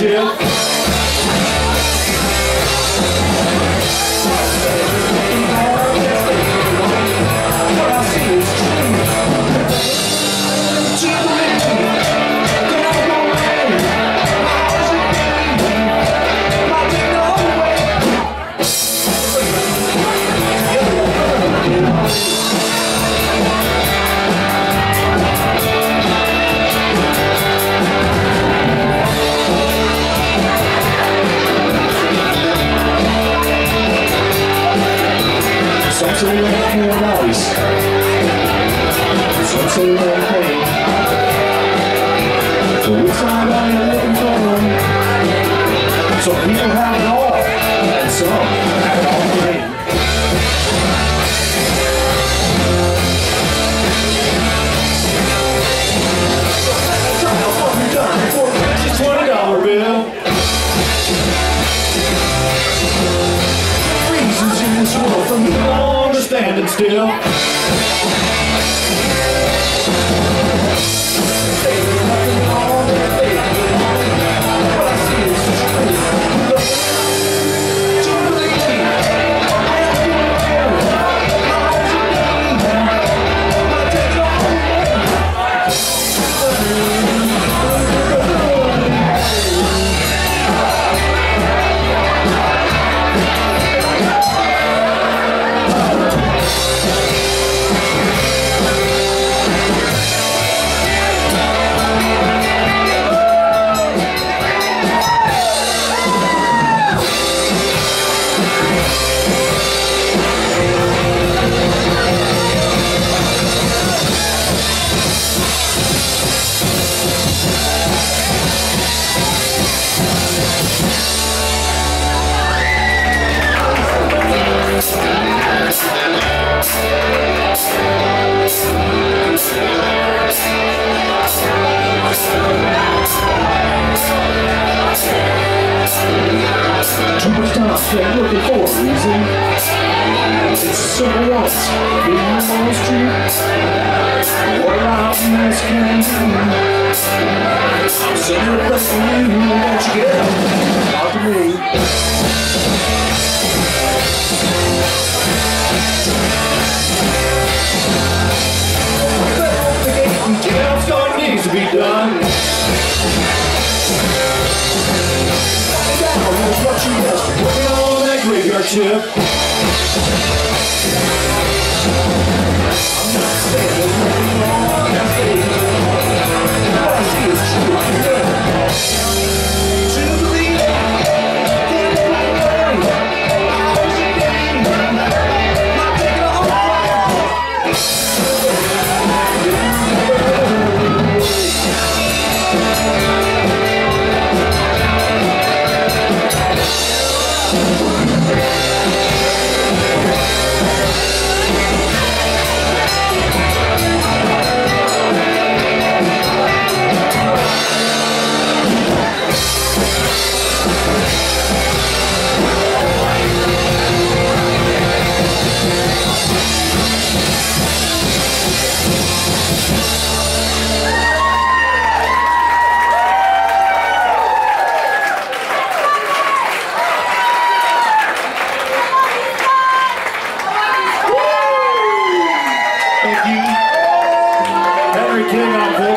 that dollar bill. reasons in this world for me no standing still. Too much time spent looking for a reason. It's simple once, being on the street. What out in this can do? A request for you, won't you get needs to be done. What you must working on that graveyard shift. King of